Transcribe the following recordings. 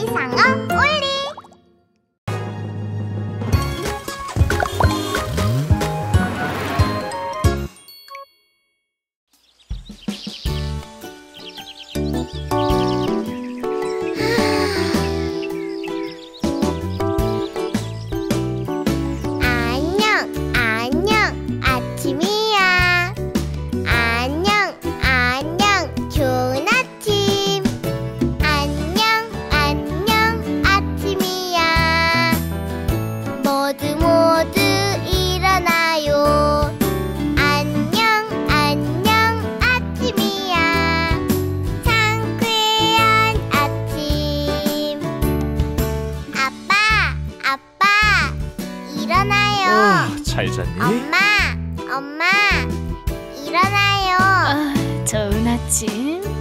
你上啊。 잘 잤니? 엄마, 엄마, 일어나요. 아, 좋은 아침.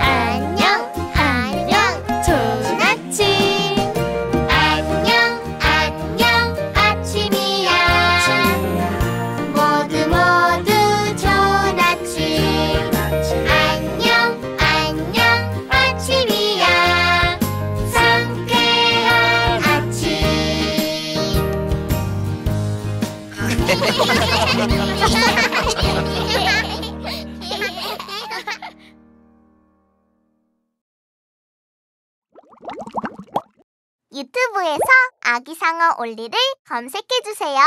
안녕 안녕 안녕 좋은 아침. 안녕 안녕 아침이야. 모두 모두 좋은 아침. 안녕 안녕 아침이야. 상쾌한 아침. 유튜브에서 아기상어 올리를 검색해주세요.